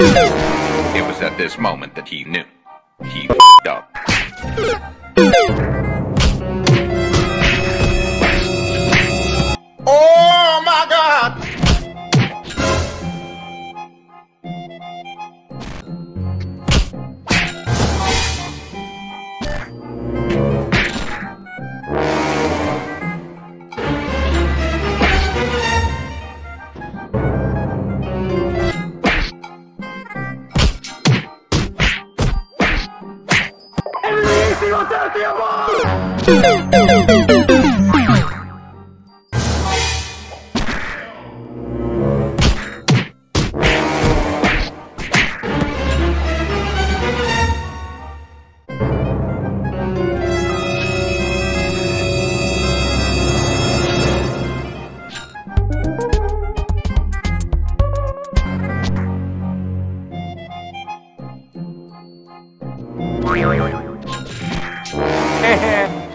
It was at this moment that he knew. He up. よよよよ É.